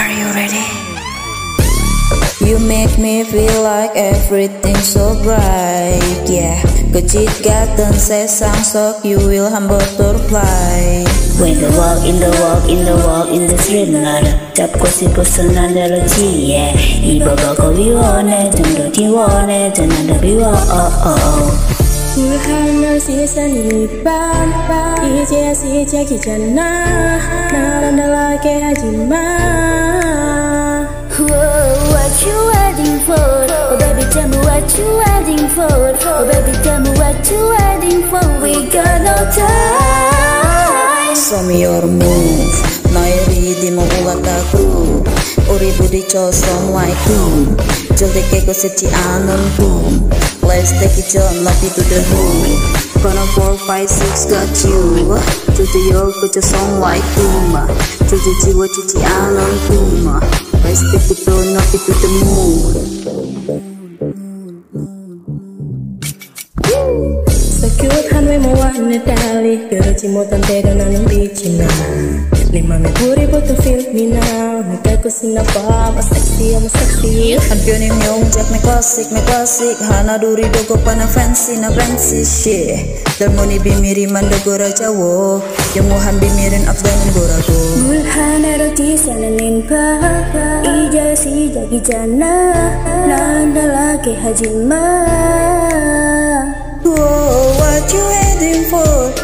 Are you ready? You make me feel like everything so bright Yeah Kecil 같은 세상 속 You will have butterfly When the walk in the walk in the walk in the street 나를 잡고 싶어서 난 내려지에 입어보고 비워내 좀더 지원해 전화를 비워 oh, oh. 물 하늘 세상이 밤 이제야 시작이잖아 날 달라게 하지마 for? Oh baby tell me what you waiting for Oh baby tell me what you waiting for We got no time Show me your move 너의 리듬은 우같다고 우리 부딪혀서 like boom 절대 깨고 싶지 않은 boom Let's take it on love it to the hood Gonna 4, 5, 6 got you. Cucu yo cucu song white kuma Cucu jiwa cuci alam kuma Best if you don't know if you the moon Sekiwat hanwe mo wana dali Gerji mo tante donan bichina Lima mi puri to feel me now Mi tay sila pa Mas sexy, mas sexy Ang yung yung classic, may classic. Hana duri dogo pa na fancy na fancy Shit. Darmoni bimiri man dogo Yung muhan bimirin afdamin gorago Mulhan eroti salanin pa Ija si jagi jana. Nanda laki hajima. Whoa, what you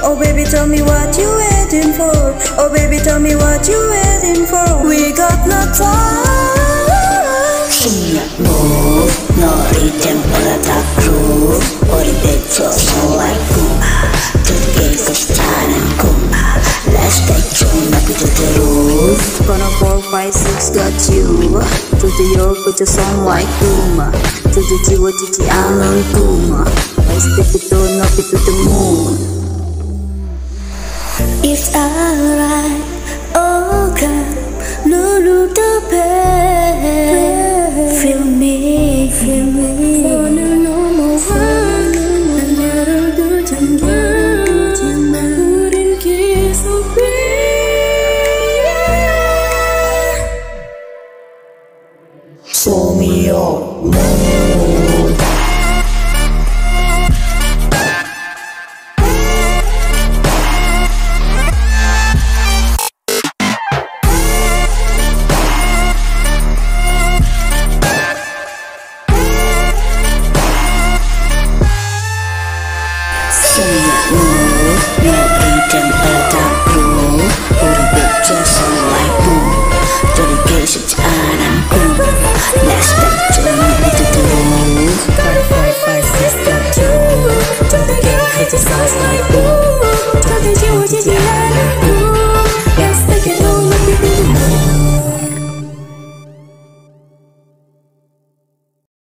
Oh baby, tell me what you waiting for. Oh baby, tell me what you waiting for. We got no time. She move, no rhythm on a dark groove. Or the bed feels so like boom. To the gates of time and boom. Let's take tune up to the roof. Gonna four, five, six got you. To the york with a song like boom. To the jiwa, to the island boom. Let's take it on up to the moon. 선을 넘어서 나를 더 잠겨 우린 계속 위에 소미여 너